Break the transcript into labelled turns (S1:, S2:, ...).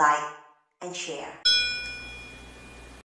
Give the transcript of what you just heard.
S1: like, and share.